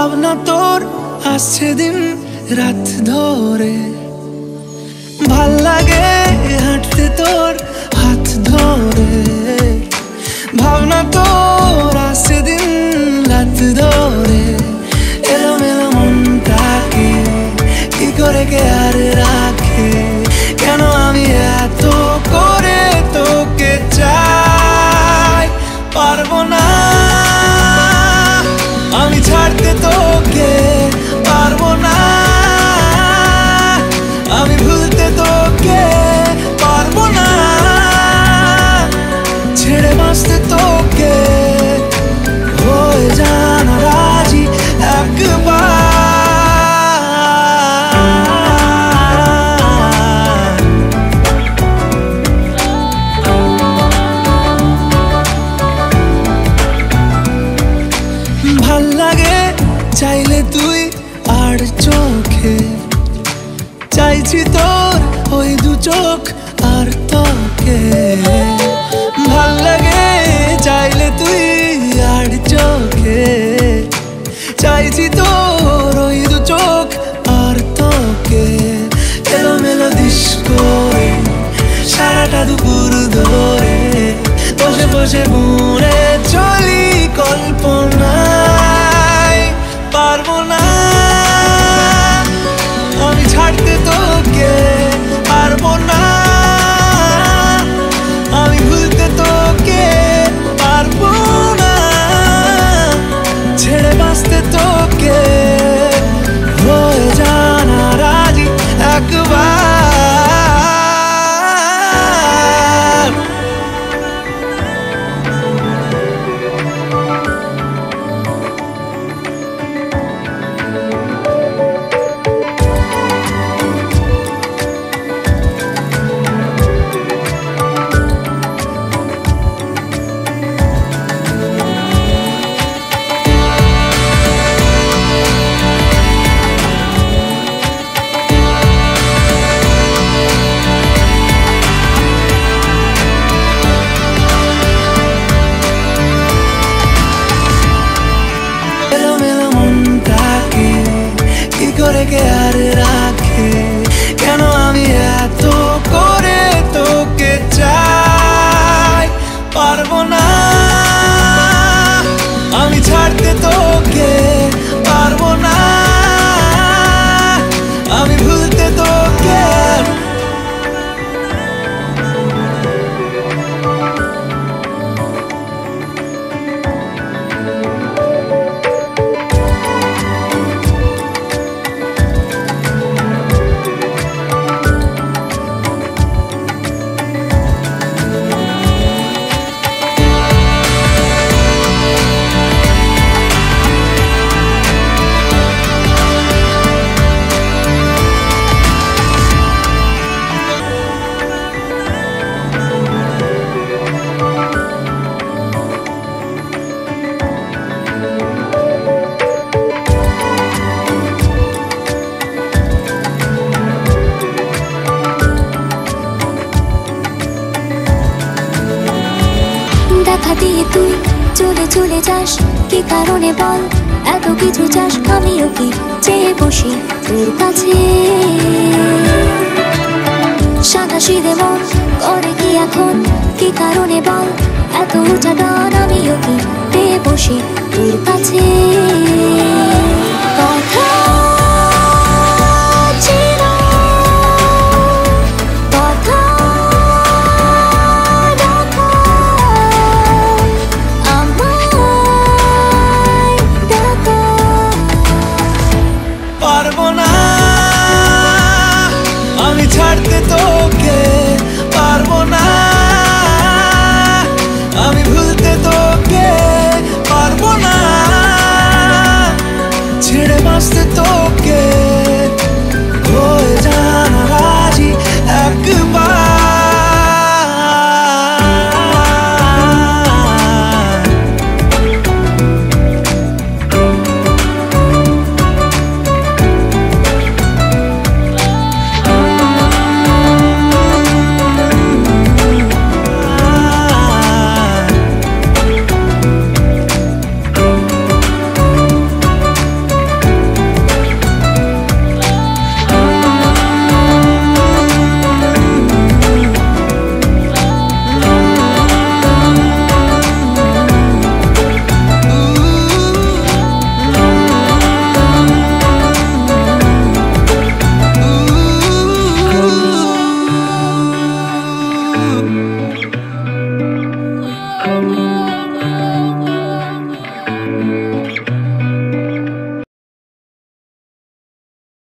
ভাবনা তোর আসছে দিন রাত ধরে। ভালো লাগে হাঁটতে তোর হাত ধরে। ভাবনা তোর ছেড়ে তোকে হয়ে জানা রাজি একবার। ভালো লাগে চাইলে তুই আর চোখে। চাইছি তোর ওই দু চোখ আর তোকে চাইছি তোর ওই দু চোখ আর তোকে। এলো মেলো দিস করে সারাটা দুপুর ধরে বসে বসে বুড়ে দিয়ে তুই চলে চলে যাস, কি কারণে বল? এত কিছু চাস, আমিও কি চেয়ে বসি তোর কাছে? সাদা সিদে মন করে কি এখন? কি কারণে বল? এত উঁচা ডান আমিও কি পেয়ে বসি তোর কাছে?